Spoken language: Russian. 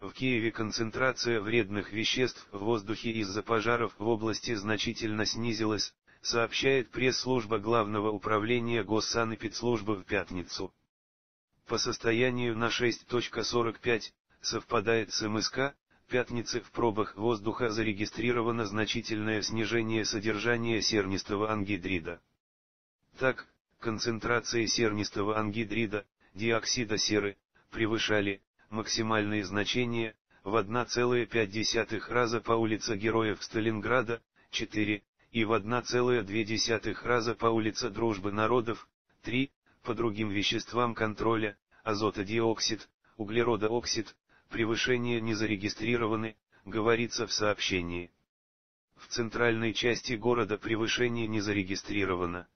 В Киеве концентрация вредных веществ в воздухе из-за пожаров в области значительно снизилась, сообщает пресс-служба Главного управления Госсанэпидслужбы в пятницу. По состоянию на 6.45, совпадает с МСК, пятницы в пробах воздуха зарегистрировано значительное снижение содержания сернистого ангидрида. Так, концентрации сернистого ангидрида, диоксида серы, превышали, максимальные значения, в 1,5 раза по улице Героев Сталинграда, 4, и в 1,2 раза по улице Дружбы Народов, 3, по другим веществам контроля, азотодиоксид, углеродооксид, превышения не зарегистрированы, говорится в сообщении. В центральной части города превышение не зарегистрировано.